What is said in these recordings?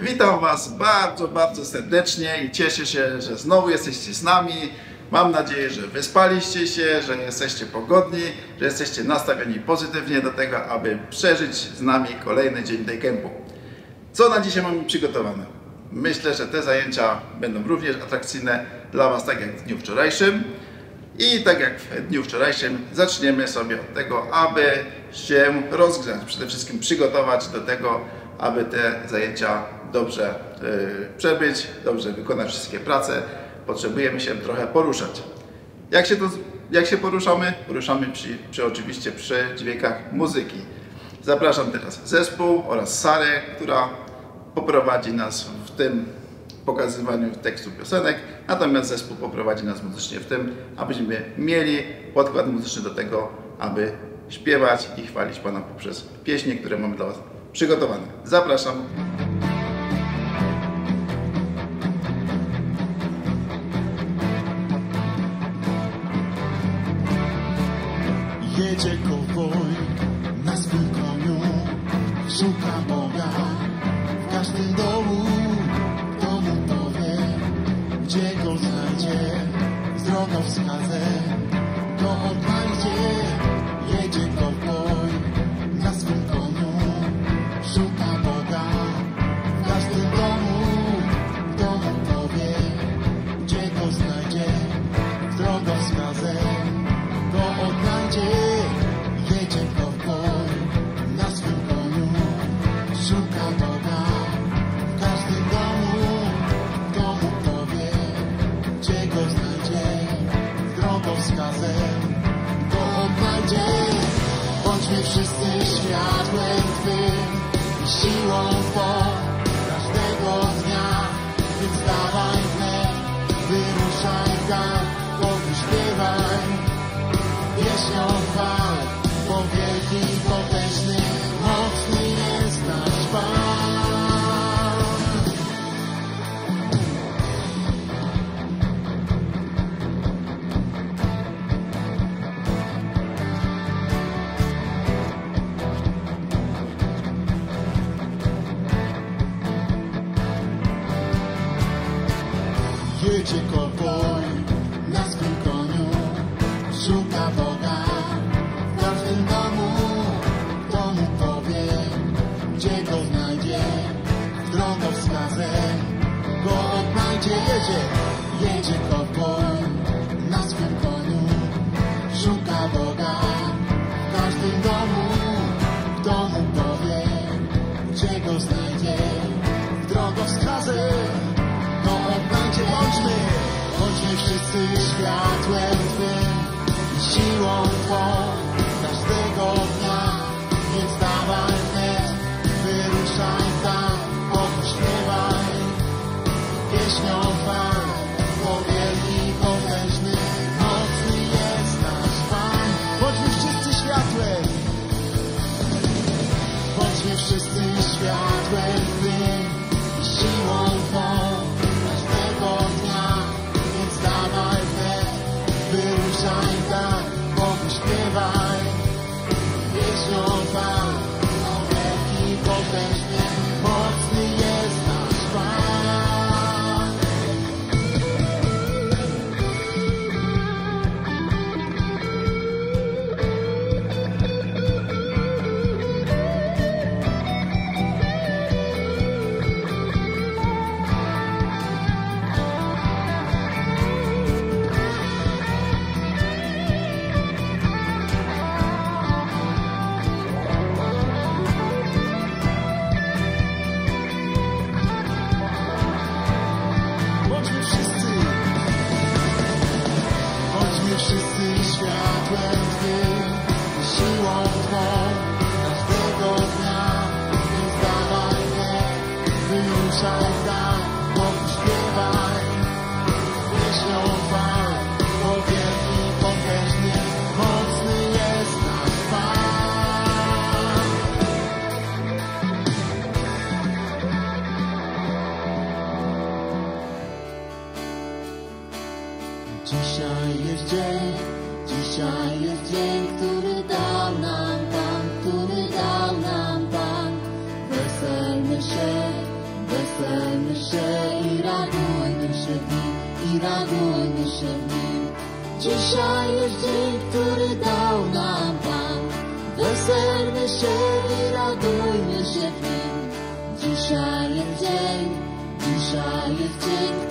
Witam Was bardzo, bardzo serdecznie i cieszę się, że znowu jesteście z nami. Mam nadzieję, że wyspaliście się, że jesteście pogodni, że jesteście nastawieni pozytywnie do tego, aby przeżyć z nami kolejny dzień kempu. Co na dzisiaj mamy przygotowane? Myślę, że te zajęcia będą również atrakcyjne dla Was, tak jak w dniu wczorajszym. I tak jak w dniu wczorajszym, zaczniemy sobie od tego, aby się rozgrzać, przede wszystkim przygotować do tego, aby te zajęcia dobrze y, przebyć, dobrze wykonać wszystkie prace. Potrzebujemy się trochę poruszać. Jak się, to, jak się poruszamy? Poruszamy przy, przy oczywiście przy dźwiękach muzyki. Zapraszam teraz zespół oraz Sarę, która poprowadzi nas w tym pokazywaniu tekstu piosenek, natomiast zespół poprowadzi nas muzycznie w tym, abyśmy mieli podkład muzyczny do tego, aby śpiewać i chwalić Pana poprzez pieśnie, które mamy dla Was przygotowane. Zapraszam. Jedzie kowboj na swym koniu, szuka Boga w każdym domu. Kto mu powie, gdzie go znajdzie, z drogowskazem go odnajdzie. Jedzie drogowskazem go odnajdzie. Bądźmy wszyscy światłem Twym siłą Twą każdego dnia, więc dawaj wnet, wyruszaj tak, Bogu śpiewaj. Pieśnią chwal, Jedzie, kowboj na swym koniu, szuka Boga w każdym domu. Kto mu powie, gdzie go znajdzie, drogowskazem to odnajdzie bądźmy, bądźmy wszyscy światłem Dzisiaj jest dzień, dzisiaj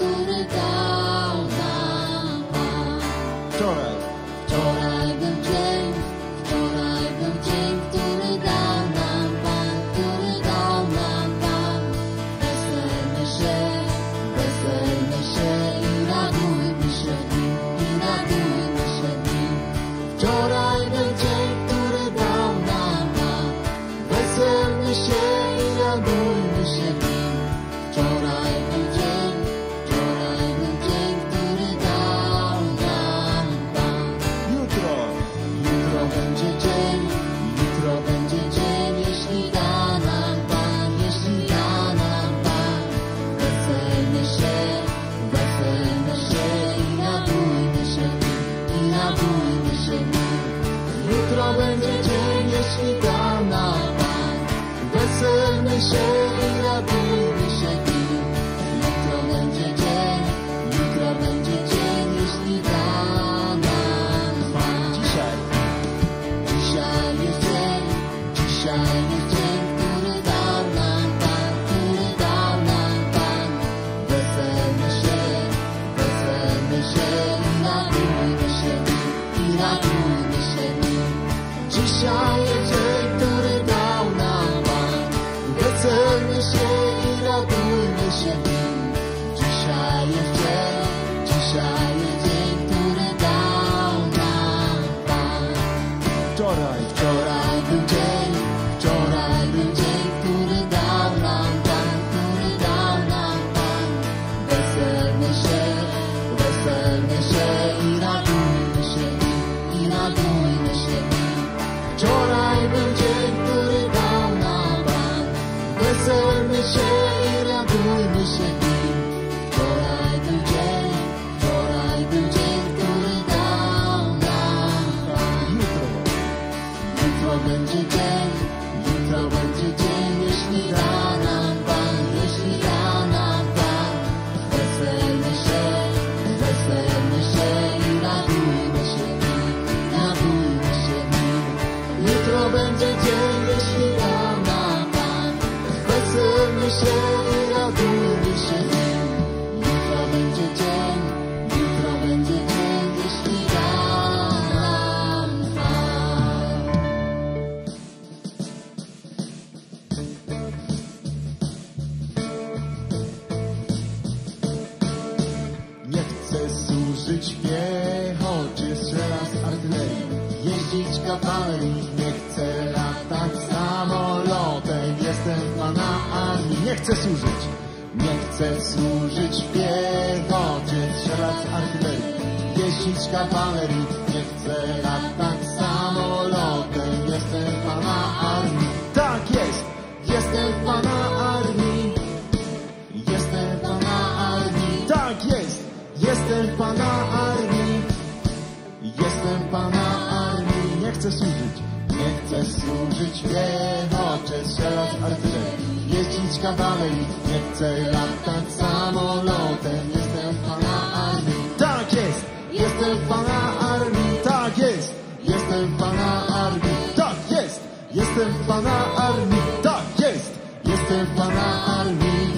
jeździć kawalerii, nie chcę latać samolotem, jestem pana armii. tak jest, Jestem pana armii, tak jest, jestem pana armii, tak jest, jestem pana armii, tak jest, jestem pana armii.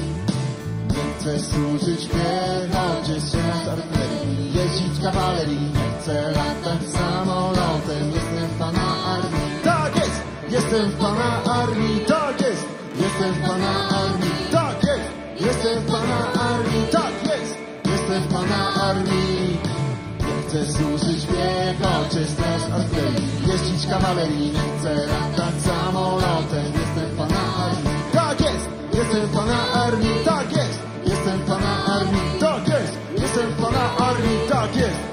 Nie chcę służyć piechocie, strzelać artylerii, jeździć kawalerii, nie chcę latać samolotem, jestem pana armii. tak jest, Jestem w pana armii, jestem w pana armii, tak jest, jestem w pana armii, tak jest, jestem w pana armii. Nie chcę służyć piechocie, straż artylerii, jeździć kawalerii, nie chcę latać samolotem, jestem w pana armii, tak jest, jestem w pana armii, tak jest, jestem w pana armii, tak jest, jestem w pana armii, tak jest,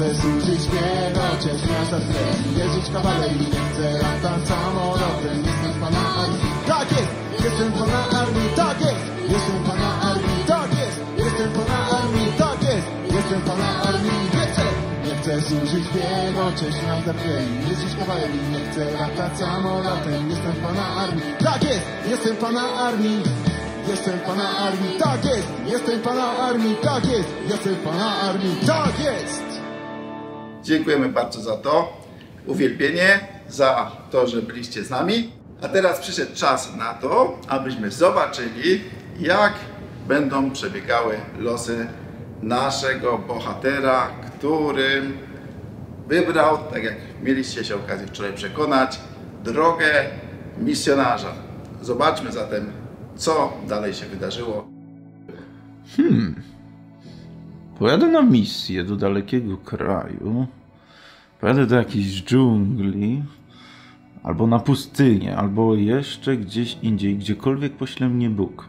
Chcę służyć piechocie, straż artylerii, jeździć kawalerii, nie chcę latać samolotem, jestem w pana armii. tak jest, Jestem pana armii, tak jest, jestem pana armii, tak jest, jestem pana armii, tak jest, jestem pana armii. nie chcę, Nie chcę służyć w Jego cześć nam zarwieli. Jezus kawałek i nie chcę latać samolotem. Jestem pana armii, tak jest, jestem pana armii. Jestem pana armii, tak jest, jestem pana armii, tak jest, jestem pana armii, tak jest. Dziękujemy bardzo za to uwielbienie, za to, że byliście z nami. A teraz przyszedł czas na to, abyśmy zobaczyli, jak będą przebiegały losy naszego bohatera, który wybrał, tak jak mieliście się okazję wczoraj przekonać, drogę misjonarza. Zobaczmy zatem, co dalej się wydarzyło. Pojadę na misję do dalekiego kraju. Pojadę do jakiejś dżungli. Albo na pustynię, albo jeszcze gdzieś indziej, gdziekolwiek pośle mnie Bóg.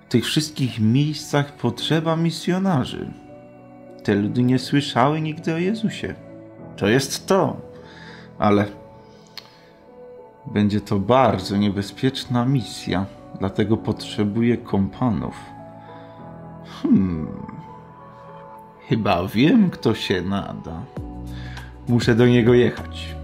W tych wszystkich miejscach potrzeba misjonarzy. Te ludy nie słyszały nigdy o Jezusie. To jest to. Ale będzie to bardzo niebezpieczna misja, dlatego potrzebuję kompanów. Chyba wiem, kto się nada. Muszę do niego jechać.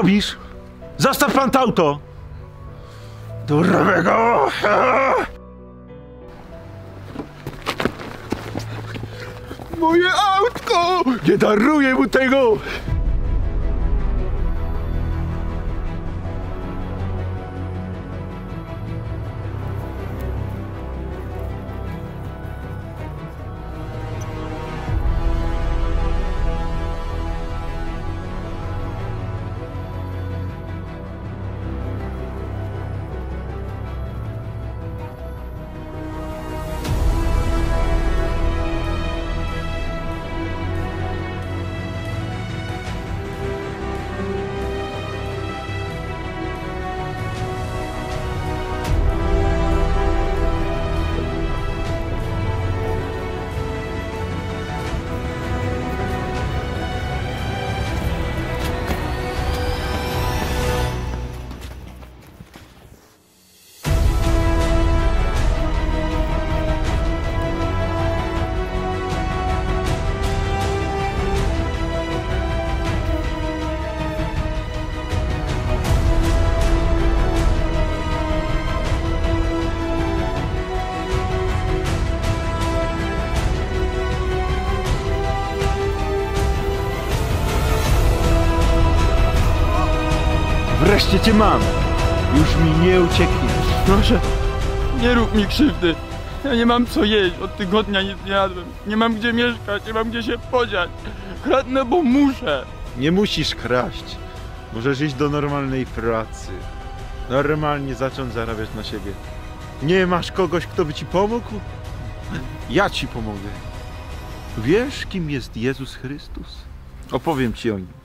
Robisz? Zostaw pan to auto! Durwego! Moje autko! Nie daruję mu tego! Wreszcie cię mam! Już mi nie uciekniesz. Proszę, nie rób mi krzywdy. Ja nie mam co jeść, od tygodnia nic nie jadłem. Nie mam gdzie mieszkać, nie mam gdzie się podziać. Kradnę, bo muszę. Nie musisz kraść. Możesz iść do normalnej pracy. Normalnie zacząć zarabiać na siebie. Nie masz kogoś, kto by ci pomógł? Ja ci pomogę. Wiesz, kim jest Jezus Chrystus? Opowiem ci o nim.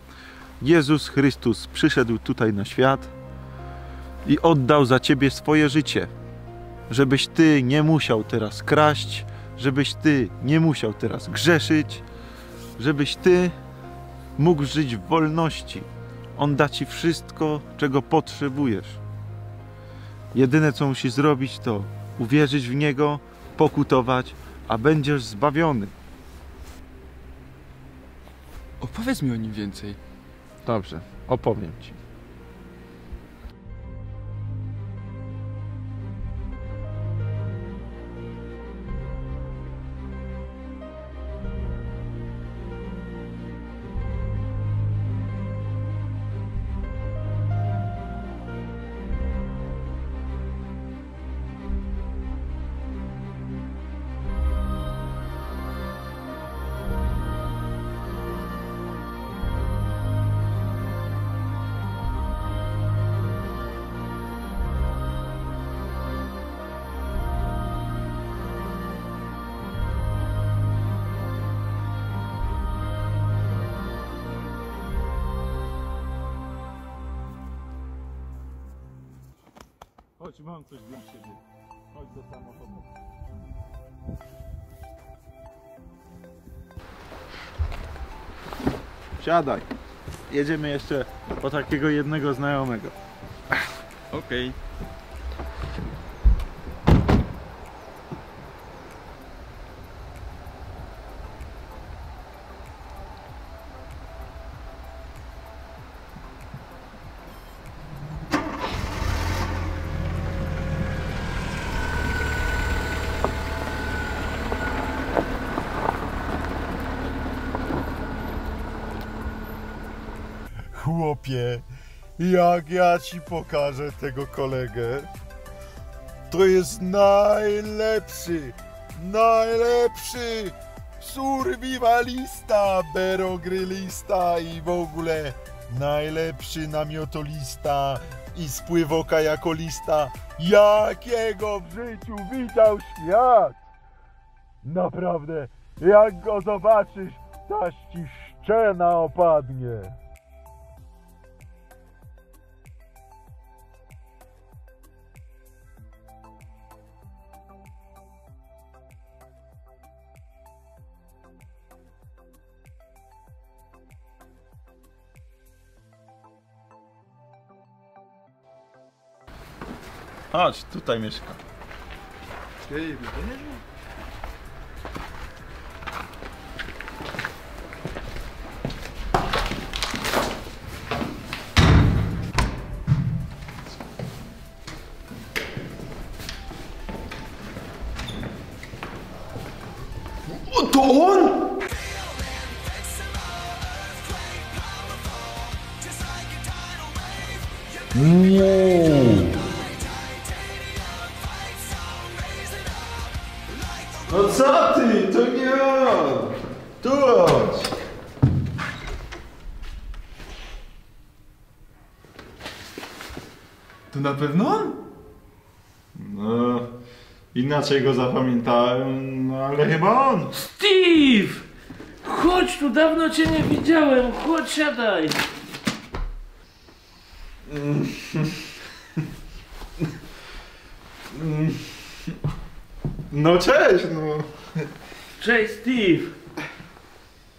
Jezus Chrystus przyszedł tutaj na świat i oddał za ciebie swoje życie, żebyś ty nie musiał teraz kraść, żebyś ty nie musiał teraz grzeszyć, żebyś ty mógł żyć w wolności. On da ci wszystko, czego potrzebujesz. Jedyne, co musisz zrobić, to uwierzyć w Niego, pokutować, a będziesz zbawiony. Opowiedz mi o nim więcej. Dobrze, opowiem ci. Siadaj. Jedziemy jeszcze po takiego jednego znajomego. Okej. Chłopie, jak ja ci pokażę tego kolegę, to jest najlepszy, najlepszy survivalista, berogrylista i w ogóle najlepszy namiotolista i spływokajakolista, jakiego w życiu widział świat. Naprawdę, jak go zobaczysz, taś ci szczena opadnie. Chodź, tutaj mieszka. No inaczej go zapamiętałem, no ale chyba on. Steve! Chodź tu, dawno cię nie widziałem. Chodź, siadaj. No cześć, no. Cześć, Steve.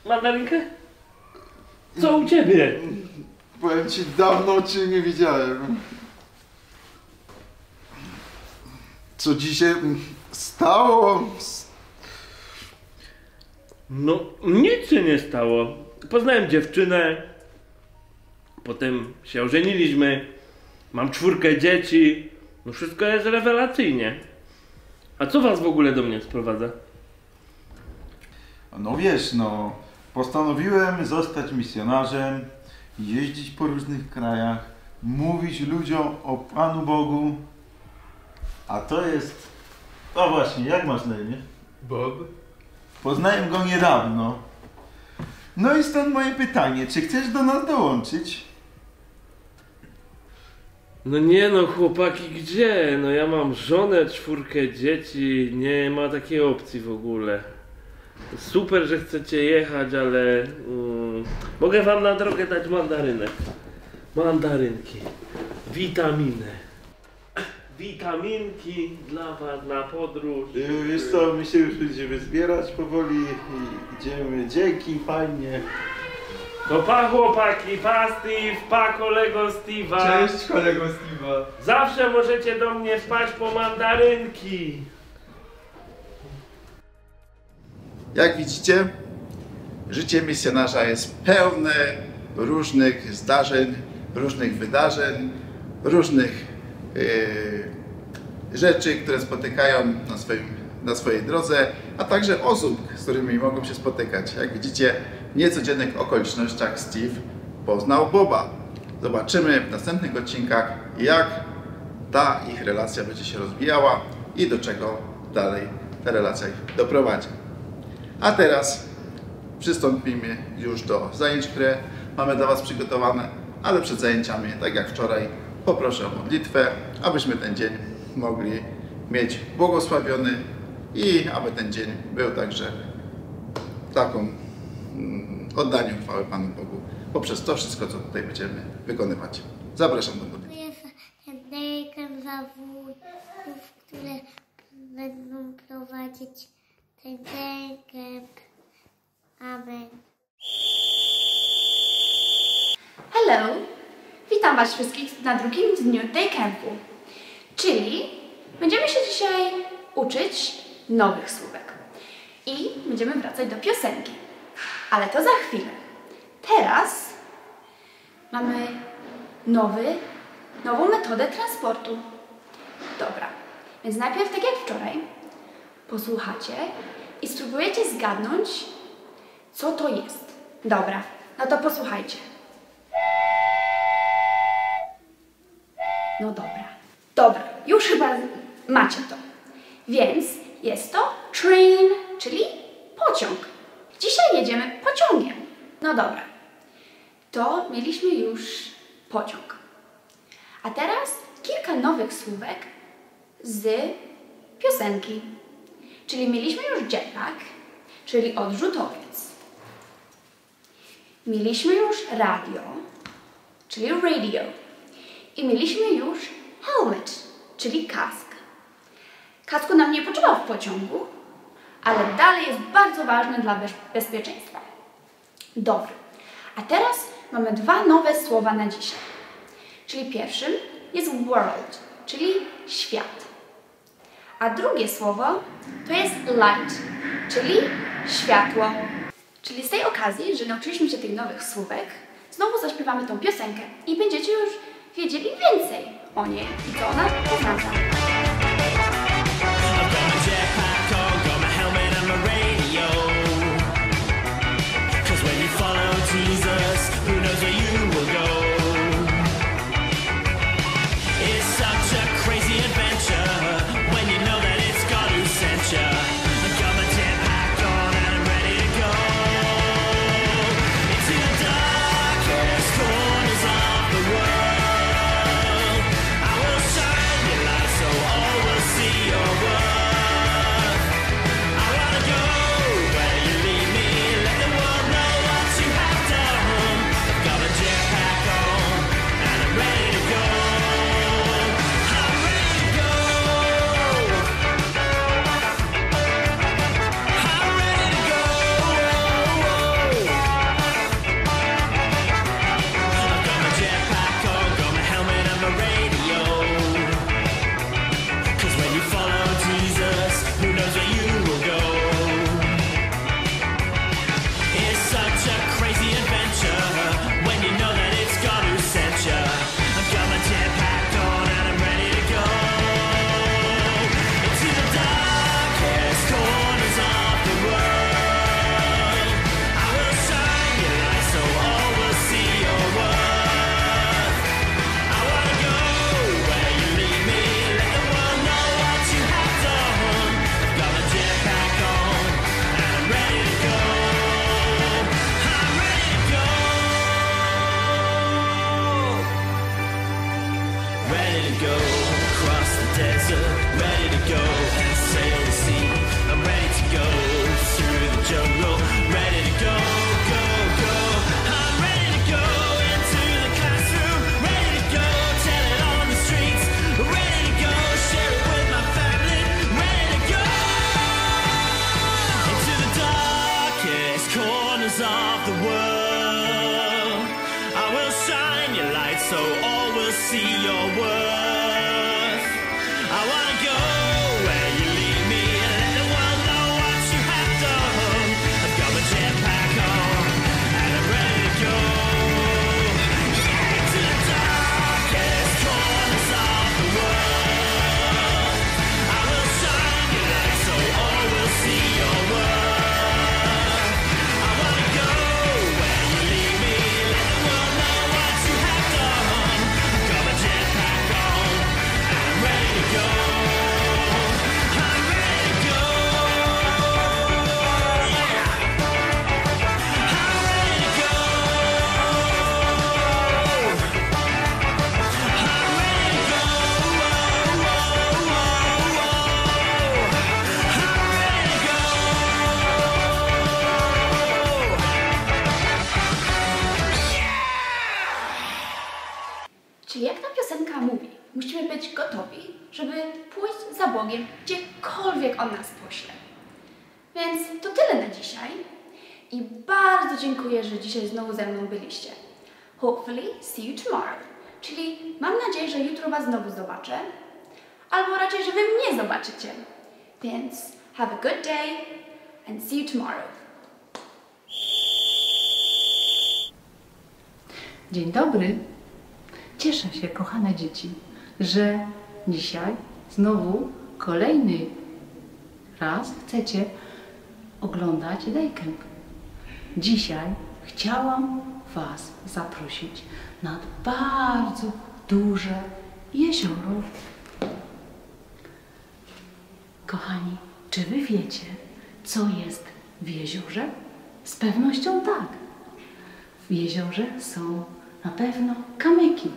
Mandarynkę? Co u ciebie? Powiem ci, dawno cię nie widziałem. Co się stało? No, nic się nie stało. Poznałem dziewczynę. Potem się ożeniliśmy. Mam czwórkę dzieci. No wszystko jest rewelacyjnie. A co was w ogóle do mnie sprowadza? No wiesz, no, postanowiłem zostać misjonarzem, jeździć po różnych krajach, mówić ludziom o Panu Bogu. A to jest. No właśnie, jak masz na imię? Bob? Poznałem go niedawno. No i stąd moje pytanie, czy chcesz do nas dołączyć? No nie no, chłopaki, gdzie? No ja mam żonę, czwórkę dzieci, nie ma takiej opcji w ogóle. Super, że chcecie jechać, ale mm, mogę wam na drogę dać mandarynek. Mandarynki, witaminy. Witaminki dla was na podróż. Yy, Wiesz co, my się już będziemy zbierać powoli i idziemy. Dzięki, fajnie. To pa chłopaki, pa Steve, pa kolego Steve'a. Cześć kolego Steve'a. Zawsze możecie do mnie wpaść po mandarynki. Jak widzicie, życie misjonarza jest pełne różnych zdarzeń, różnych wydarzeń, różnych rzeczy, które spotykają na, swoim, na swojej drodze, a także osób, z którymi mogą się spotykać. Jak widzicie, w niecodziennych okolicznościach Steve poznał Boba. Zobaczymy w następnych odcinkach, jak ta ich relacja będzie się rozwijała i do czego dalej ta relacja ich doprowadzi. A teraz przystąpimy już do zajęć, które mamy dla Was przygotowane, ale przed zajęciami, tak jak wczoraj, poproszę o modlitwę, abyśmy ten dzień mogli mieć błogosławiony i aby ten dzień był także taką mm, oddaniu chwały Panu Bogu poprzez to wszystko, co tutaj będziemy wykonywać. Zapraszam do modlitwy. Dziękuję za które będą prowadzić ten. Amen. Hello! Witam Was wszystkich na drugim dniu tej campu. Czyli będziemy się dzisiaj uczyć nowych słówek. I będziemy wracać do piosenki. Ale to za chwilę. Teraz mamy nowy, nową metodę transportu. Dobra, więc najpierw, tak jak wczoraj, posłuchacie i spróbujecie zgadnąć, co to jest. Dobra, no to posłuchajcie. No dobra, dobra, już chyba macie to. Więc jest to train, czyli pociąg. Dzisiaj jedziemy pociągiem. No dobra, to mieliśmy już pociąg. A teraz kilka nowych słówek z piosenki. Czyli mieliśmy już jetpack, czyli odrzutowiec. Mieliśmy już radio, czyli radio. I mieliśmy już helmet, czyli kask. Kasku nam nie potrzeba w pociągu, ale dalej jest bardzo ważny dla bez bezpieczeństwa. Dobra, a teraz mamy dwa nowe słowa na dzisiaj. Czyli pierwszym jest world, czyli świat. A drugie słowo to jest light, czyli światło. Czyli z tej okazji, że nauczyliśmy się tych nowych słówek, znowu zaśpiewamy tą piosenkę i będziecie już wiedzieli więcej o niej i co ona oznacza. Hopefully see you tomorrow. Czyli mam nadzieję, że jutro Was znowu zobaczę. Albo raczej, że Wy mnie zobaczycie. Więc have a good day and see you tomorrow. Dzień dobry. Cieszę się, kochane dzieci, że dzisiaj znowu kolejny raz chcecie oglądać Daycamp. Dzisiaj chciałam Was zaprosić nad bardzo duże jezioro. Kochani, czy Wy wiecie, co jest w jeziorze? Z pewnością tak. W jeziorze są na pewno kamyki,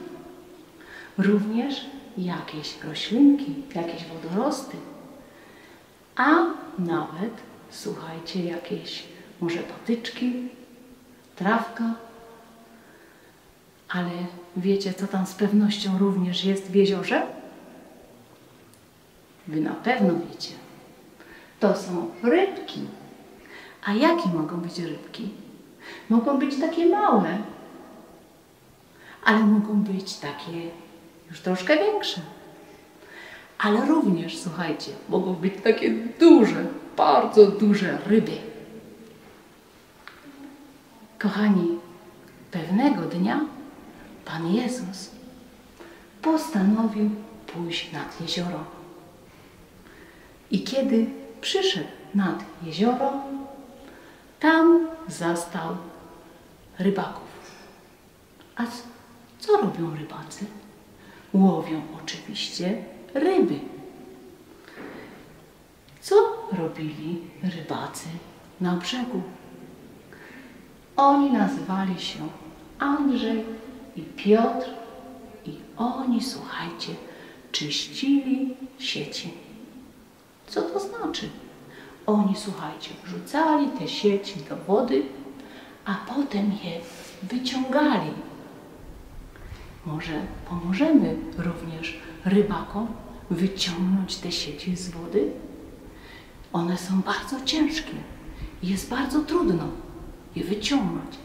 również jakieś roślinki, jakieś wodorosty, a nawet, słuchajcie, jakieś może patyczki, trawka. Ale wiecie, co tam z pewnością również jest w jeziorze? Wy na pewno wiecie. To są rybki. A jakie mogą być rybki? Mogą być takie małe, ale mogą być takie już troszkę większe. Ale również, słuchajcie, mogą być takie duże, bardzo duże ryby. Kochani, pewnego dnia Pan Jezus postanowił pójść nad jezioro. I kiedy przyszedł nad jezioro, tam zastał rybaków. A co robią rybacy? Łowią oczywiście ryby. Co robili rybacy na brzegu? Oni nazywali się Andrzej i Piotr i oni, słuchajcie, czyścili sieci. Co to znaczy? Oni, słuchajcie, wrzucali te sieci do wody, a potem je wyciągali. Może pomożemy również rybakom wyciągnąć te sieci z wody? One są bardzo ciężkie. Jest bardzo trudno je wyciągnąć,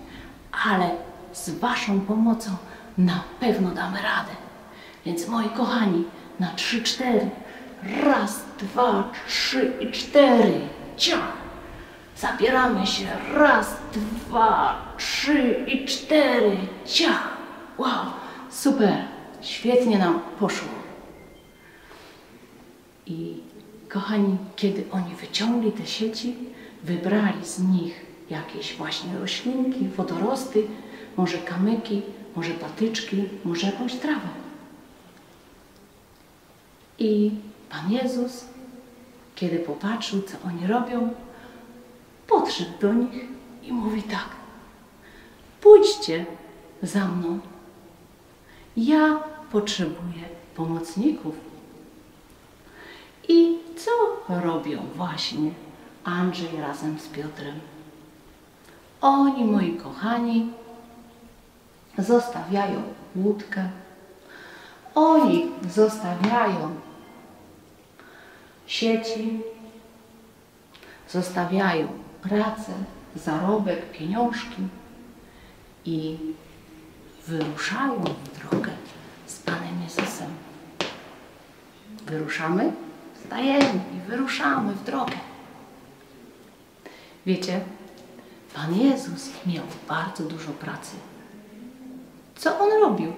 ale z Waszą pomocą na pewno damy radę. Więc moi kochani, na trzy, cztery. Raz, dwa, trzy i cztery. Ciach! Zabieramy się. Raz, dwa, trzy i cztery. Ciach! Wow, super. Świetnie nam poszło. I kochani, kiedy oni wyciągli te sieci, wybrali z nich jakieś właśnie roślinki, wodorosty, może kamyki, może patyczki, może jakąś trawę. I Pan Jezus, kiedy popatrzył, co oni robią, podszedł do nich i mówi tak: Pójdźcie za mną. Ja potrzebuję pomocników. I co robią właśnie Andrzej razem z Piotrem? Oni, moi kochani, zostawiają łódkę. Oni zostawiają sieci, zostawiają pracę, zarobek, pieniążki i wyruszają w drogę z Panem Jezusem. Wyruszamy? Wstajemy i wyruszamy w drogę. Wiecie, Pan Jezus miał bardzo dużo pracy. Co On robił?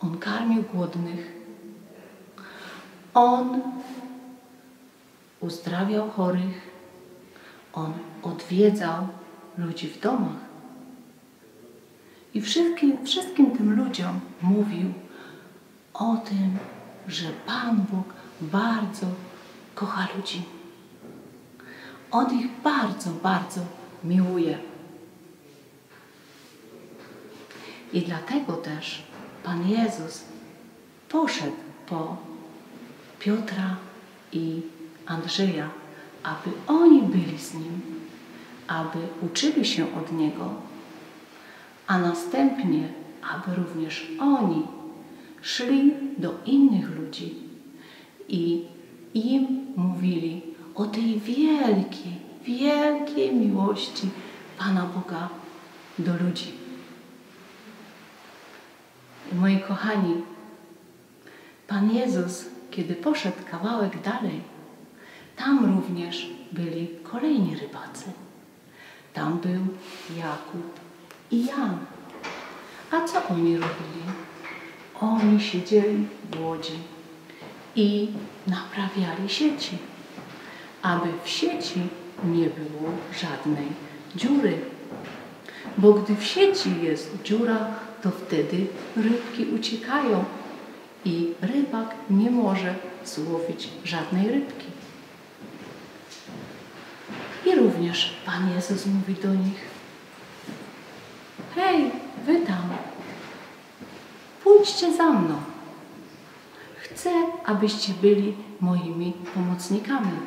On karmił głodnych. On uzdrawiał chorych. On odwiedzał ludzi w domach. I wszystkim, wszystkim tym ludziom mówił o tym, że Pan Bóg bardzo kocha ludzi. On ich bardzo, bardzo miłuje. I dlatego też Pan Jezus poszedł po Piotra i Andrzeja, aby oni byli z Nim, aby uczyli się od Niego, a następnie, aby również oni szli do innych ludzi i im mówili o tej wielkiej, wielkiej miłości Pana Boga do ludzi. Moi kochani, Pan Jezus, kiedy poszedł kawałek dalej, tam również byli kolejni rybacy. Tam był Jakub i Jan. A co oni robili? Oni siedzieli w łodzi i naprawiali sieci, aby w sieci nie było żadnej dziury. Bo gdy w sieci jest dziura, to wtedy rybki uciekają i rybak nie może złowić żadnej rybki. I również Pan Jezus mówi do nich: Hej, wy tam, pójdźcie za mną. Chcę, abyście byli moimi pomocnikami.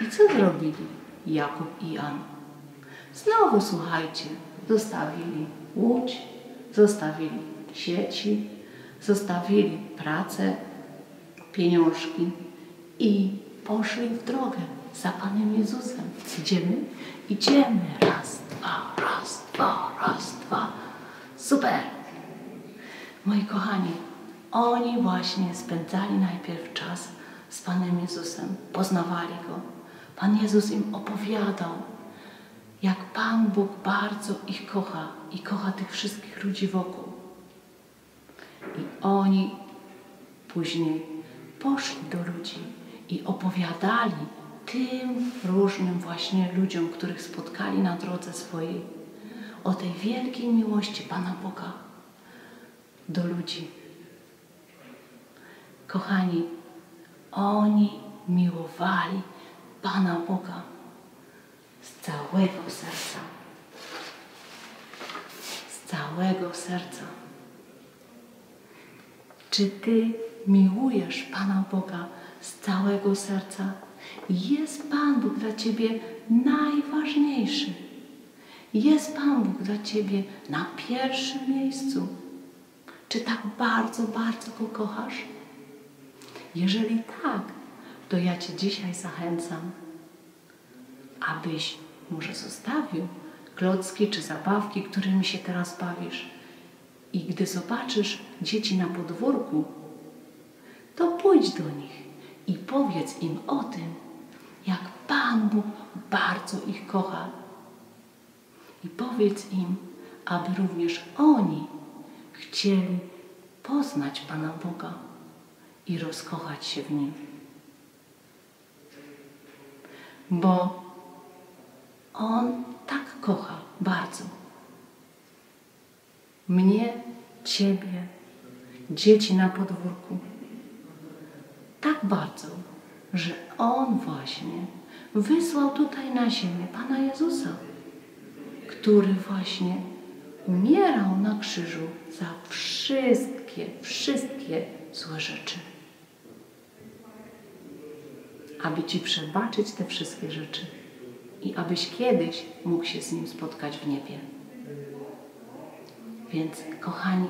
I co zrobili Jakub i Jan? Znowu słuchajcie, zostawili łódź, zostawili sieci, zostawili pracę, pieniążki i poszli w drogę za Panem Jezusem. Idziemy? Idziemy. Raz, dwa, raz, dwa, raz, dwa. Super! Moi kochani, oni właśnie spędzali najpierw czas z Panem Jezusem, poznawali Go. Pan Jezus im opowiadał, jak Pan Bóg bardzo ich kocha i kocha tych wszystkich ludzi wokół. I oni później poszli do ludzi i opowiadali tym różnym właśnie ludziom, których spotkali na drodze swojej, o tej wielkiej miłości Pana Boga do ludzi. Kochani, oni miłowali Pana Boga z całego serca. Z całego serca. Czy Ty miłujesz Pana Boga z całego serca? Jest Pan Bóg dla Ciebie najważniejszy. Jest Pan Bóg dla Ciebie na pierwszym miejscu. Czy tak bardzo, bardzo Go kochasz? Jeżeli tak, to ja Cię dzisiaj zachęcam, abyś może zostawił klocki czy zabawki, którymi się teraz bawisz. I gdy zobaczysz dzieci na podwórku, to pójdź do nich i powiedz im o tym, jak Pan Bóg bardzo ich kocha. I powiedz im, aby również oni chcieli poznać Pana Boga i rozkochać się w Nim. Bo On tak kocha bardzo. Mnie, Ciebie, dzieci na podwórku. Tak bardzo, że On właśnie wysłał tutaj na ziemię Pana Jezusa, który właśnie umierał na krzyżu za wszystkie, wszystkie złe rzeczy. Aby Ci przebaczyć te wszystkie rzeczy i abyś kiedyś mógł się z Nim spotkać w niebie. Więc, kochani,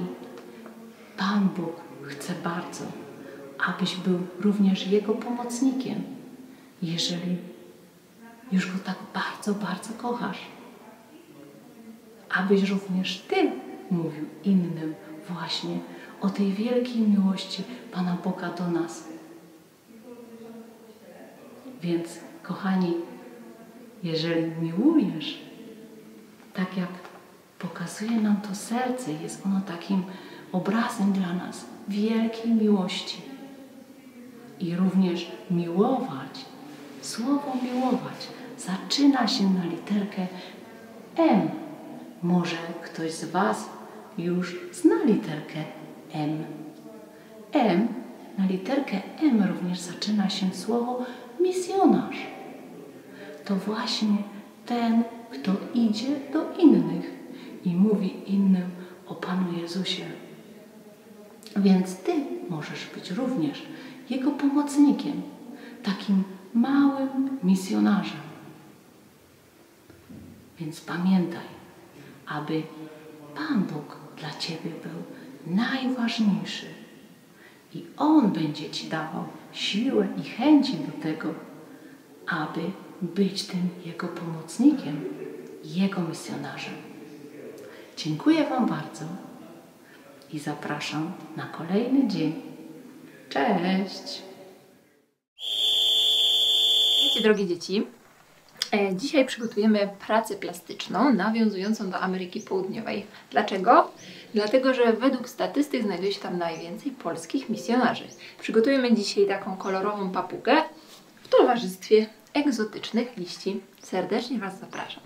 Pan Bóg chce bardzo, abyś był również Jego pomocnikiem, jeżeli już Go tak bardzo, bardzo kochasz. Abyś również Ty mówił innym właśnie o tej wielkiej miłości Pana Boga do nas. Więc, kochani, jeżeli miłujesz, tak jak pokazuje nam to serce, jest ono takim obrazem dla nas wielkiej miłości. I również miłować, słowo miłować, zaczyna się na literkę M. Może ktoś z Was już zna literkę M. M, na literkę M również zaczyna się słowo misjonarz. To właśnie ten, kto idzie do innych i mówi innym o Panu Jezusie. Więc Ty możesz być również Jego pomocnikiem, takim małym misjonarzem. Więc pamiętaj, aby Pan Bóg dla Ciebie był najważniejszy i On będzie Ci dawał siłę i chęci do tego, aby być tym Jego pomocnikiem, Jego misjonarzem. Dziękuję Wam bardzo i zapraszam na kolejny dzień. Cześć! Witajcie drogie dzieci. E, Dzisiaj przygotujemy pracę plastyczną nawiązującą do Ameryki Południowej. Dlaczego? Dlatego, że według statystyk znajduje się tam najwięcej polskich misjonarzy. Przygotujemy dzisiaj taką kolorową papugę w towarzystwie egzotycznych liści. Serdecznie Was zapraszam.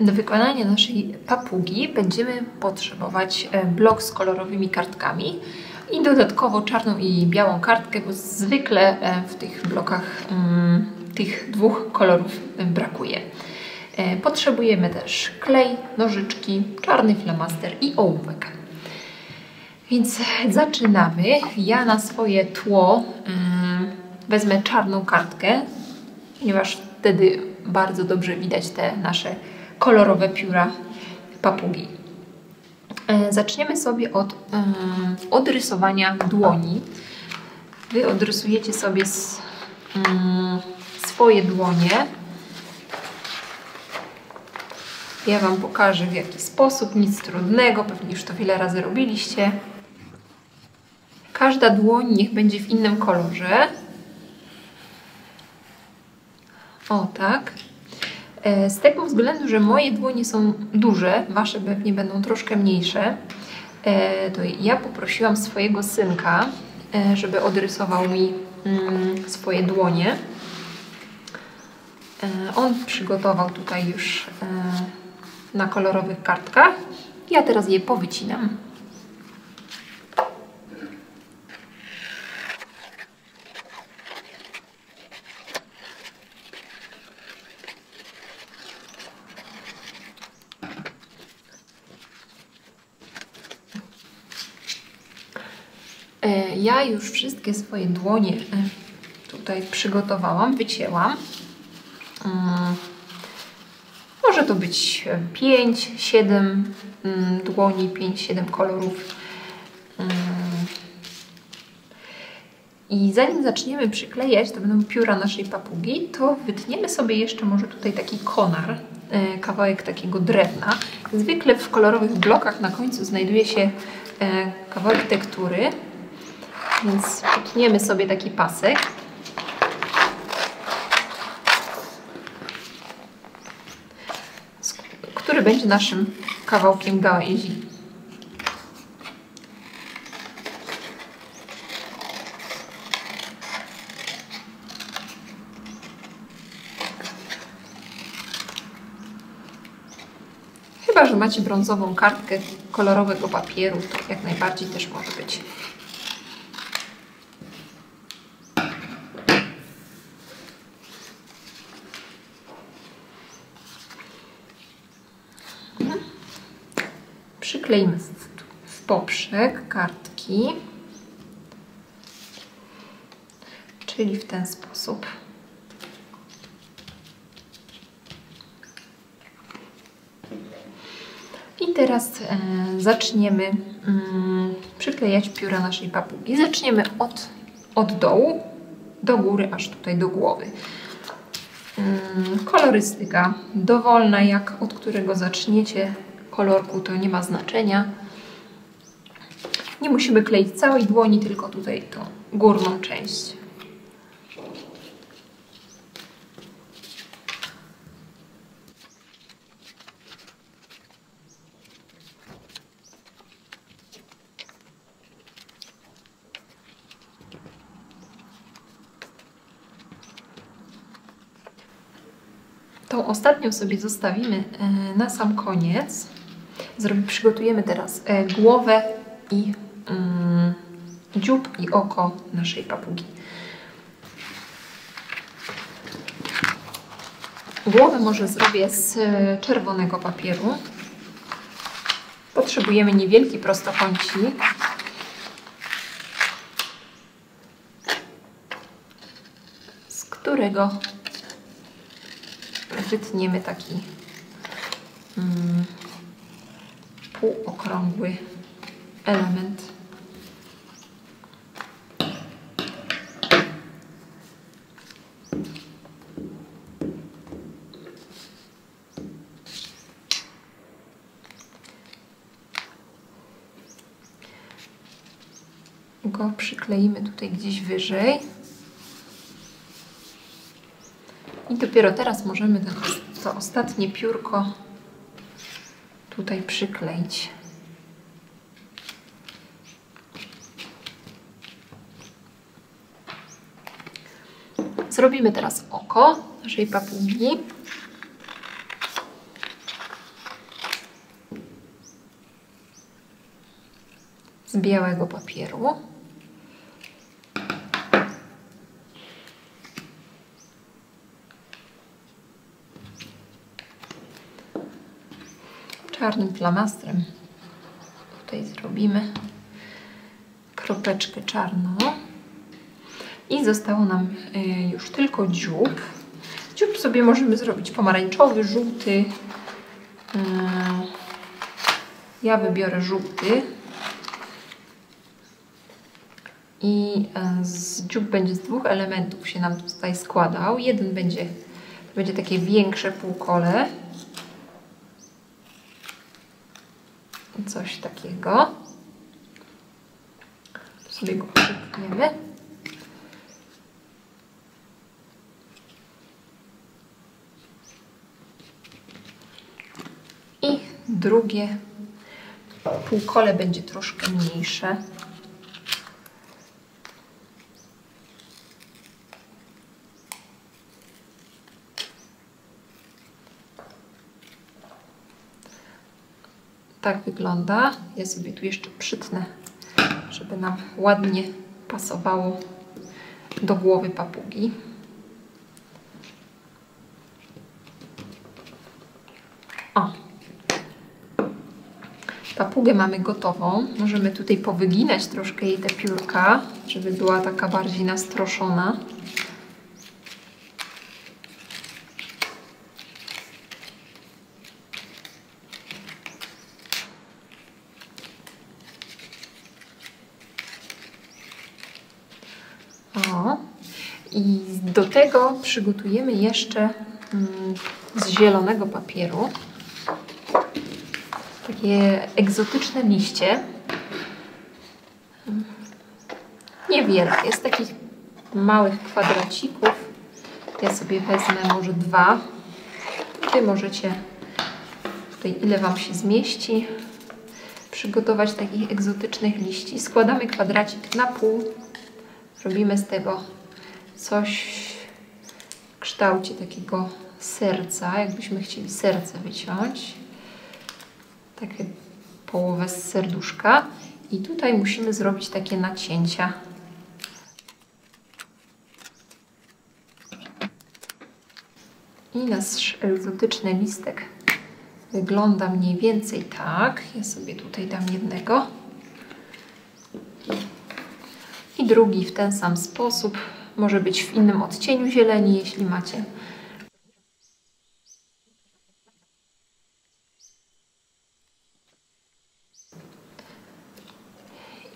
Do wykonania naszej papugi będziemy potrzebować e, blok z kolorowymi kartkami i dodatkowo czarną i białą kartkę, bo zwykle e, w tych blokach mm, tych dwóch kolorów e, brakuje. Potrzebujemy też klej, nożyczki, czarny flamaster i ołówek. Więc zaczynamy. Ja na swoje tło mm, wezmę czarną kartkę, ponieważ wtedy bardzo dobrze widać te nasze kolorowe pióra papugi. E, Zaczniemy sobie od em, odrysowania dłoni. Wy odrysujecie sobie mm, swoje dłonie. Ja Wam pokażę w jaki sposób, nic trudnego, pewnie już to wiele razy robiliście. Każda dłoń niech będzie w innym kolorze. O tak. E, Z tego względu, że moje dłonie są duże, wasze pewnie będą troszkę mniejsze, e, to ja poprosiłam swojego synka, e, żeby odrysował mi mm, swoje dłonie. On przygotował tutaj już na kolorowych kartkach. Ja teraz je powycinam. E, Już wszystkie swoje dłonie e, tutaj przygotowałam, wycięłam. Mm, Może to być 5, 7 dłoni, 5-7 kolorów. Mm. I zanim zaczniemy przyklejać, to będą pióra naszej papugi, to wytniemy sobie jeszcze może tutaj taki konar, e, kawałek takiego drewna. Zwykle w kolorowych blokach na końcu znajduje się e, kawałek tektury, więc wytniemy sobie taki pasek. który będzie naszym kawałkiem gałęzi. Chyba, że macie brązową kartkę kolorowego papieru, to jak najbardziej też może być. Przyklejmy w, w poprzek kartki, czyli w ten sposób. I teraz e, zaczniemy mm, przyklejać pióra naszej papugi. Zaczniemy od, od dołu do góry, aż tutaj do głowy. Mm, Kolorystyka dowolna, jak od którego zaczniecie kolorku, to nie ma znaczenia. Nie musimy kleić całej dłoni, tylko tutaj tą górną część. Tą ostatnią sobie zostawimy e, na sam koniec. Zrobi, przygotujemy teraz e, głowę i mm, dziób i oko naszej papugi. Głowę może zrobię z e, czerwonego papieru. Potrzebujemy niewielki prostokącik. z którego wytniemy taki mm, półokrągły element. Go przykleimy tutaj gdzieś wyżej. I dopiero teraz możemy to ostatnie piórko tutaj przykleić. Zrobimy teraz oko naszej papugi. Z białego papieru. Czarnym plamastrem tutaj zrobimy kropeczkę czarną. I zostało nam y, już tylko dziób. Dziób sobie możemy zrobić pomarańczowy, żółty. Y, Ja wybiorę żółty. I y, z dziób będzie z dwóch elementów się nam tutaj składał. Jeden będzie, będzie takie większe półkole. Coś takiego. Sobie go. I drugie półkole będzie troszkę mniejsze. Tak wygląda. Ja sobie tu jeszcze przytnę, żeby nam ładnie pasowało do głowy papugi. O. Papugę mamy gotową. Możemy tutaj powyginać troszkę jej te piórka, żeby była taka bardziej nastroszona. O. I do tego przygotujemy jeszcze mm, z zielonego papieru takie egzotyczne liście. Niewiele, jest takich małych kwadracików. Ja sobie wezmę może dwa. Wy możecie tutaj ile Wam się zmieści przygotować takich egzotycznych liści. Składamy kwadracik na pół. Robimy z tego coś kształcie takiego serca, jakbyśmy chcieli serce wyciąć. Takie połowę z serduszka. I tutaj musimy zrobić takie nacięcia. I nasz egzotyczny listek wygląda mniej więcej tak. Ja sobie tutaj dam jednego. I drugi w ten sam sposób. Może być w innym odcieniu zieleni, jeśli macie.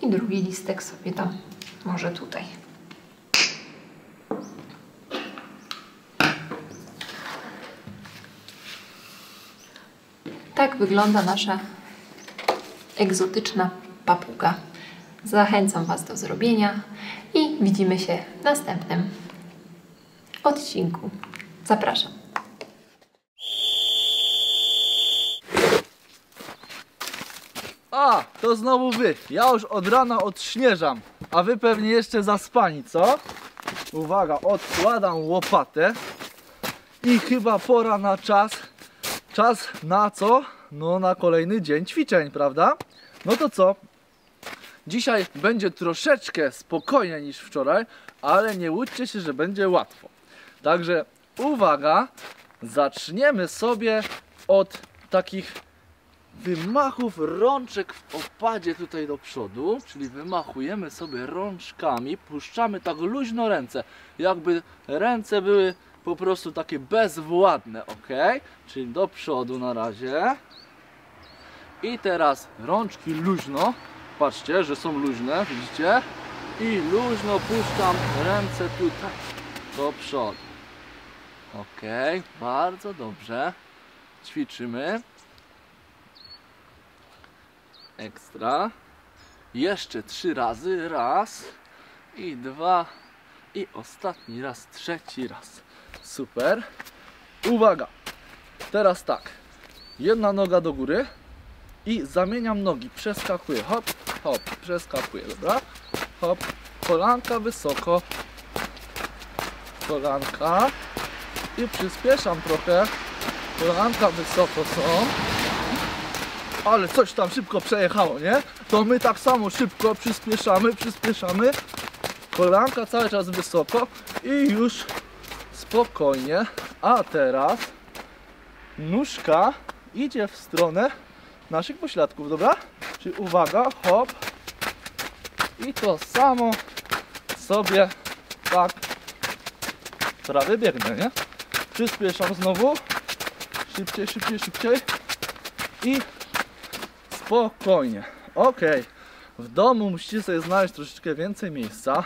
I drugi listek sobie dam może tutaj. Tak wygląda nasza egzotyczna papuga. Zachęcam Was do zrobienia i widzimy się w następnym odcinku. Zapraszam. A, to znowu wy. Ja już od rana odśnieżam, a wy pewnie jeszcze zaspani, co? Uwaga, odkładam łopatę i chyba pora na czas. Czas na co? No na kolejny dzień ćwiczeń, prawda? No to co? Dzisiaj będzie troszeczkę spokojniej niż wczoraj, ale nie łudźcie się, że będzie łatwo. Także uwaga, zaczniemy sobie od takich wymachów rączek w opadzie tutaj do przodu, czyli wymachujemy sobie rączkami, puszczamy tak luźno ręce, jakby ręce były po prostu takie bezwładne, ok? Czyli do przodu na razie. I teraz rączki luźno, patrzcie, że są luźne, widzicie? I luźno puszczam ręce tutaj, do przodu. Ok, bardzo dobrze. Ćwiczymy. Ekstra. Jeszcze trzy razy. Raz i dwa i ostatni raz, trzeci raz. Super. Uwaga. Teraz tak. Jedna noga do góry i zamieniam nogi. Przeskakuję. Hop, hop. Przeskakuję, dobra? Hop. Kolanka wysoko. Kolanka. I przyspieszam trochę. Kolanka wysoko są. Ale coś tam szybko przejechało, nie? To my tak samo szybko przyspieszamy, przyspieszamy. Kolanka cały czas wysoko i już spokojnie. A teraz nóżka idzie w stronę naszych pośladków, dobra? Czyli uwaga, hop. I to samo sobie tak prawie biegnę, nie? Przyspieszam znowu. Szybciej, szybciej, szybciej. I spokojnie. Ok. W domu musicie sobie znaleźć troszeczkę więcej miejsca.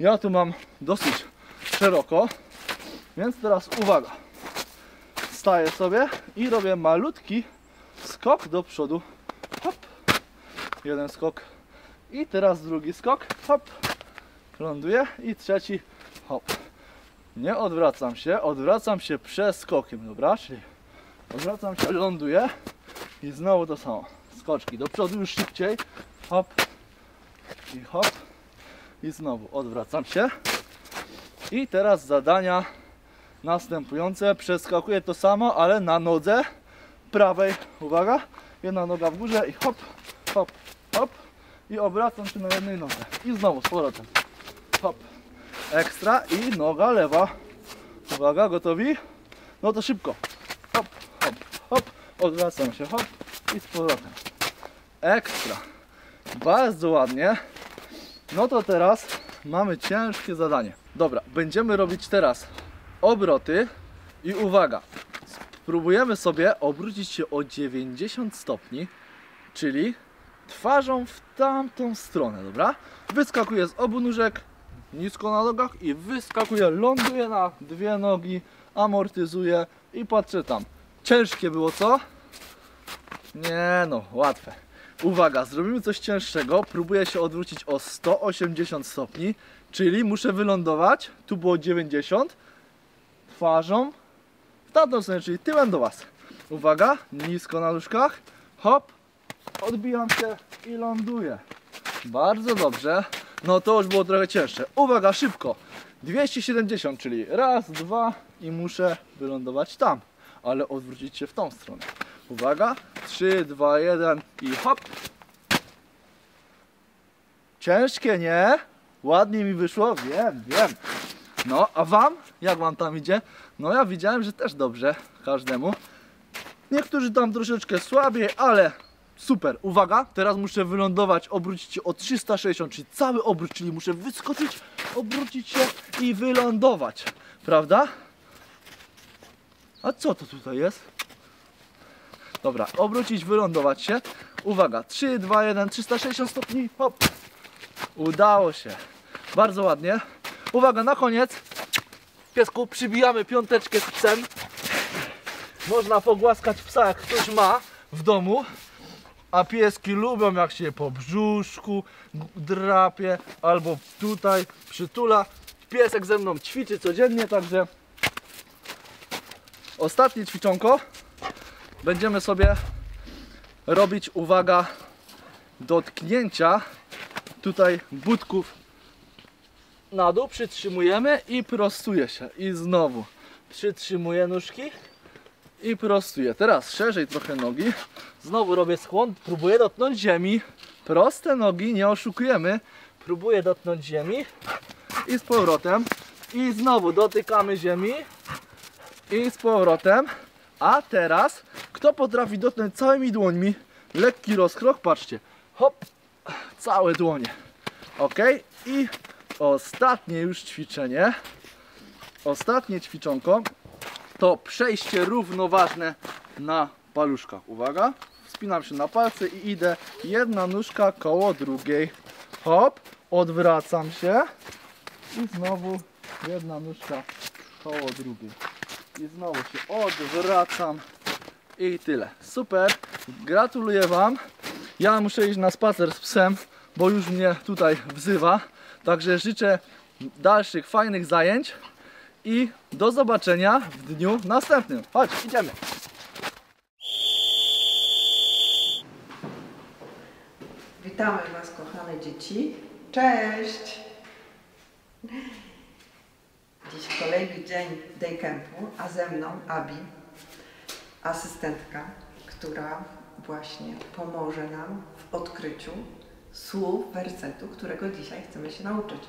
Ja tu mam dosyć szeroko. Więc teraz uwaga. Staję sobie i robię malutki skok do przodu. Hop. Jeden skok. I teraz drugi skok. Hop. Ląduję. I trzeci. Hop. Nie odwracam się. Odwracam się przeskokiem. Dobra? Czyli odwracam się, ląduję. I znowu to samo. Skoczki do przodu już szybciej. Hop. I hop. I znowu odwracam się. I teraz zadania następujące. Przeskakuję to samo, ale na nodze prawej. Uwaga. Jedna noga w górze i hop, hop, hop. I obracam się na jednej nodze. I znowu z powrotem. Hop. Ekstra i noga lewa. Uwaga, gotowi? No to szybko. Hop, hop, hop. Odwracam się, hop. I z powrotem. Ekstra. Bardzo ładnie. No to teraz mamy ciężkie zadanie. Dobra, będziemy robić teraz obroty i uwaga, spróbujemy sobie obrócić się o 90 stopni, czyli twarzą w tamtą stronę, dobra? Wyskakuję z obu nóżek, nisko na nogach i wyskakuję, ląduję na dwie nogi, amortyzuję i patrzę tam. Ciężkie było, co? Nie no, łatwe. Uwaga, zrobimy coś cięższego. Próbuję się odwrócić o 180 stopni, czyli muszę wylądować. Tu było 90. Twarzą w tamtą stronę, czyli tyłem do Was. Uwaga, nisko na nóżkach. Hop, odbijam się i ląduję. Bardzo dobrze. No to już było trochę cięższe. Uwaga, szybko. 270, czyli raz, dwa i muszę wylądować tam, ale odwrócić się w tą stronę. Uwaga, 3, 2, 1 i hop. Ciężkie, nie? Ładnie mi wyszło, wiem, wiem. No, a wam? Jak wam tam idzie? No ja widziałem, że też dobrze każdemu. Niektórzy tam troszeczkę słabiej, ale super. Uwaga, teraz muszę wylądować, obrócić się o 360, czyli cały obrót, czyli muszę wyskoczyć, obrócić się i wylądować. Prawda? A co to tutaj jest? Dobra, obrócić, wylądować się. Uwaga, 3, 2, 1, 360 stopni, hop. Udało się. Bardzo ładnie. Uwaga, na koniec. Piesku, przybijamy piąteczkę z psem. Można pogłaskać psa, jak ktoś ma w domu. A pieski lubią, jak się po brzuszku drapie, albo tutaj przytula. Piesek ze mną ćwiczy codziennie, także ostatnie ćwiczonko będziemy sobie robić, uwaga, dotknięcia tutaj budków na dół, przytrzymujemy i prostuje się. I znowu przytrzymuję nóżki i prostuję. Teraz szerzej trochę nogi. Znowu robię skłon, próbuję dotknąć ziemi. Proste nogi, nie oszukujemy. Próbuję dotknąć ziemi i z powrotem. I znowu dotykamy ziemi i z powrotem. A teraz, kto potrafi dotknąć całymi dłońmi, lekki rozkrok, patrzcie, hop, całe dłonie. Ok, i ostatnie już ćwiczenie, ostatnie ćwiczonko, to przejście równoważne na paluszkach. Uwaga, wspinam się na palce i idę jedna nóżka koło drugiej. Hop, odwracam się i znowu jedna nóżka koło drugiej. I znowu się odwracam i tyle. Super, gratuluję Wam. Ja muszę iść na spacer z psem, bo już mnie tutaj wzywa. Także życzę dalszych fajnych zajęć i do zobaczenia w dniu następnym. Chodź, idziemy. Witamy Was, kochane dzieci. Cześć! Dziś kolejny dzień daycampu, a ze mną Abi, asystentka, która właśnie pomoże nam w odkryciu słów wersetu, którego dzisiaj chcemy się nauczyć.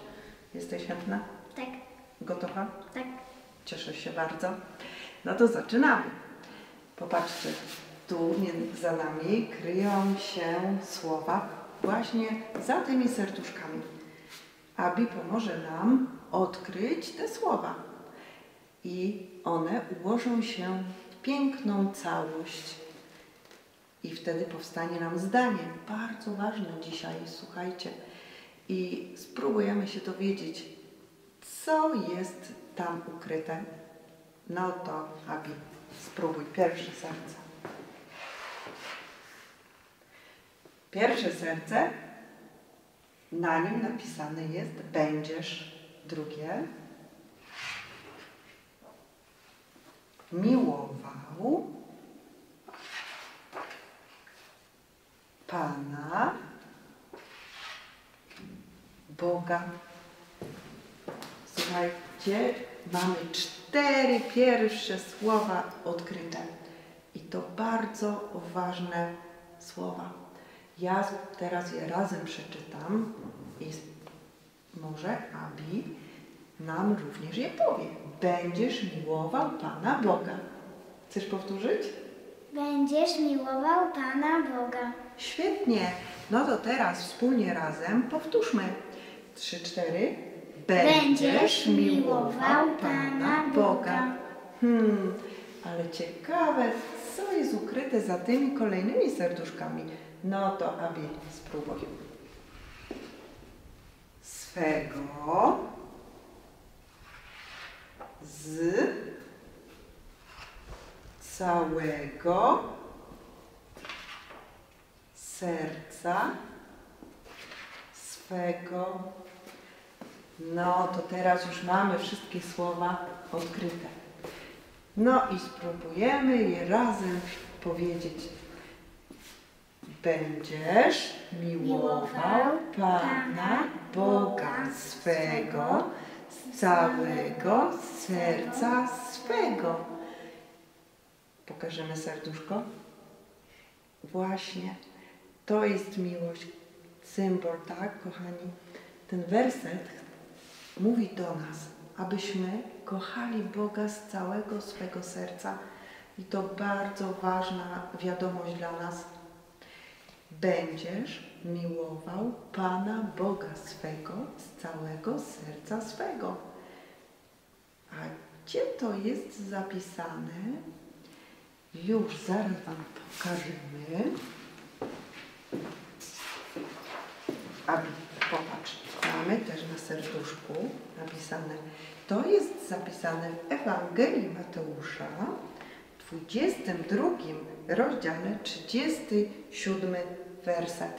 Jesteś chętna? Tak. Gotowa? Tak. Cieszę się bardzo. No to zaczynamy. Popatrzcie, tu za nami kryją się słowa właśnie za tymi serduszkami. Abi pomoże nam odkryć te słowa. I one ułożą się w piękną całość. I wtedy powstanie nam zdanie, bardzo ważne dzisiaj, słuchajcie. I spróbujemy się dowiedzieć, co jest tam ukryte. No to, Abi, spróbuj pierwsze serce. Pierwsze serce, na nim napisane jest będziesz. Drugie, miłował Pana, Boga. Słuchajcie, mamy cztery pierwsze słowa odkryte. I to bardzo ważne słowa. Ja teraz je razem przeczytam i może Abi nam również je powie. Będziesz miłował Pana Boga. Chcesz powtórzyć? Będziesz miłował Pana Boga. Świetnie. No to teraz wspólnie razem powtórzmy. Trzy, cztery. Będziesz miłował Pana Boga. Hmm, ale ciekawe, co jest ukryte za tymi kolejnymi serduszkami. No to Abi, spróbuj. Swego z całego serca swego. No to teraz już mamy wszystkie słowa odkryte. No i spróbujemy je razem powiedzieć. Będziesz miłował Pana Boga swego z całego serca swego. Pokażemy serduszko? Właśnie, to jest miłość, symbol, tak, kochani? Ten werset mówi do nas, abyśmy kochali Boga z całego swego serca. I to bardzo ważna wiadomość dla nas. Będziesz miłował Pana Boga swego z całego serca swego. A gdzie to jest zapisane? Już zaraz Wam pokażemy. Abi, popatrz, mamy też na serduszku napisane. To jest zapisane w Ewangelii Mateusza, w 22 rozdziale, 37 werset.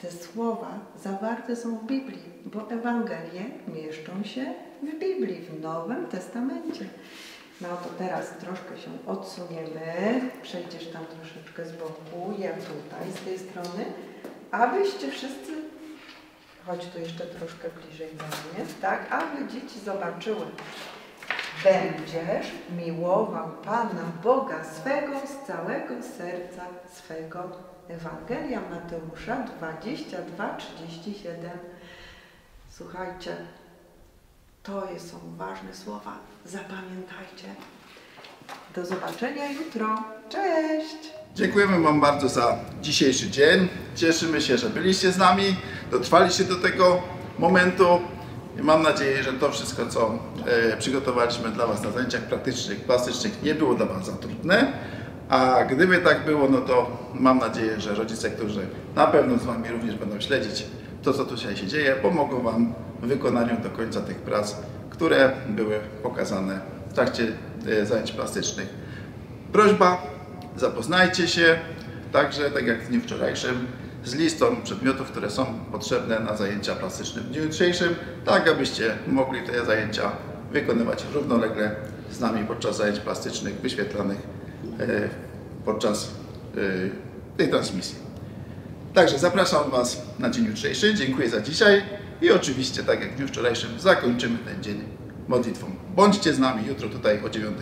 Te słowa zawarte są w Biblii, bo Ewangelie mieszczą się w Biblii, w Nowym Testamencie. No to teraz troszkę się odsuniemy. Przejdziesz tam troszeczkę z boku, ja tutaj, z tej strony, abyście wszyscy, chodź tu jeszcze troszkę bliżej do mnie, tak, aby dzieci zobaczyły. Będziesz miłował Pana Boga swego z całego serca swego. Ewangelia Mateusza 22, 37. Słuchajcie, to są ważne słowa. Zapamiętajcie. Do zobaczenia jutro. Cześć! Dziękujemy Wam bardzo za dzisiejszy dzień. Cieszymy się, że byliście z nami, dotrwaliście do tego momentu. I mam nadzieję, że to wszystko, co e, przygotowaliśmy dla Was na zajęciach praktycznych, plastycznych, nie było dla Was za trudne. A gdyby tak było, no to mam nadzieję, że rodzice, którzy na pewno z Wami również będą śledzić to, co tutaj się dzieje, pomogą Wam w wykonaniu do końca tych prac, które były pokazane w trakcie e, zajęć plastycznych. Prośba, Zapoznajcie się także, tak jak w dniu wczorajszym, z listą przedmiotów, które są potrzebne na zajęcia plastyczne w dniu jutrzejszym, tak abyście mogli te zajęcia wykonywać równolegle z nami podczas zajęć plastycznych wyświetlanych e, podczas e, tej transmisji. Także zapraszam Was na dzień jutrzejszy, dziękuję za dzisiaj i oczywiście, tak jak w dniu wczorajszym, zakończymy ten dzień modlitwą. Bądźcie z nami jutro tutaj o 9.